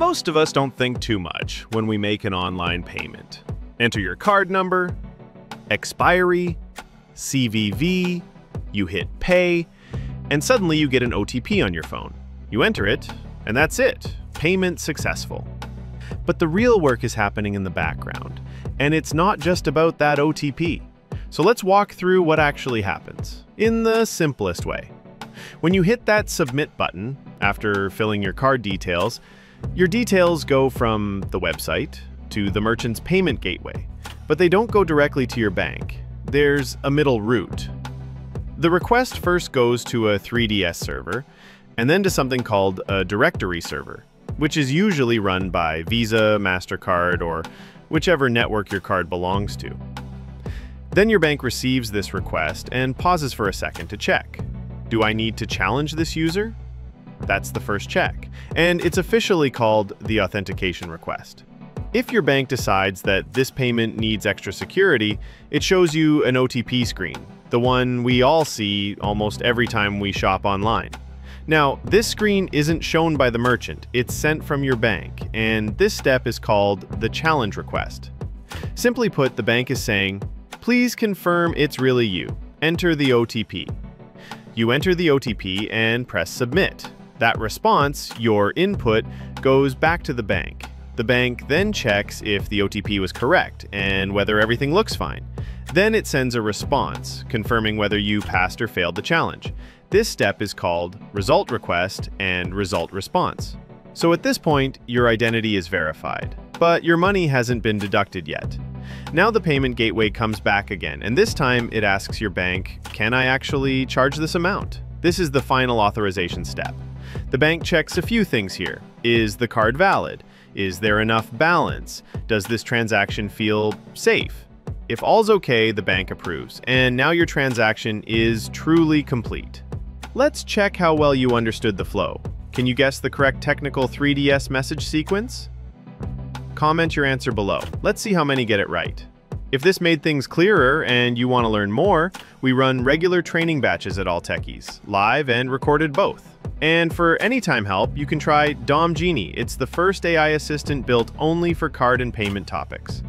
Most of us don't think too much when we make an online payment. Enter your card number, expiry, CVV, you hit pay, and suddenly you get an OTP on your phone. You enter it, and that's it. Payment successful. But the real work is happening in the background, and it's not just about that OTP. So let's walk through what actually happens, in the simplest way. When you hit that submit button, after filling your card details, your details go from the website to the merchant's payment gateway, but they don't go directly to your bank. There's a middle route. The request first goes to a 3DS server, and then to something called a directory server, which is usually run by Visa, MasterCard, or whichever network your card belongs to. Then your bank receives this request and pauses for a second to check. Do I need to challenge this user? That's the first check, and it's officially called the authentication request. If your bank decides that this payment needs extra security, it shows you an OTP screen, the one we all see almost every time we shop online. Now, this screen isn't shown by the merchant, it's sent from your bank, and this step is called the challenge request. Simply put, the bank is saying, please confirm it's really you. Enter the OTP. You enter the OTP and press submit. That response, your input, goes back to the bank. The bank then checks if the OTP was correct and whether everything looks fine. Then it sends a response, confirming whether you passed or failed the challenge. This step is called result request and result response. So at this point, your identity is verified, but your money hasn't been deducted yet. Now the payment gateway comes back again, and this time it asks your bank, can I actually charge this amount? This is the final authorization step. The bank checks a few things here. Is the card valid? Is there enough balance? Does this transaction feel safe? If all's okay, the bank approves, and now your transaction is truly complete. Let's check how well you understood the flow. Can you guess the correct technical 3DS message sequence? Comment your answer below. Let's see how many get it right. If this made things clearer and you want to learn more, we run regular training batches at AllTekkies, live and recorded both. And for anytime help, you can try DomGenie. It's the first AI assistant built only for card and payment topics.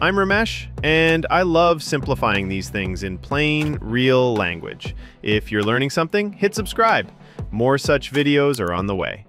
I'm Ramesh, and I love simplifying these things in plain, real language. If you're learning something, hit subscribe. More such videos are on the way.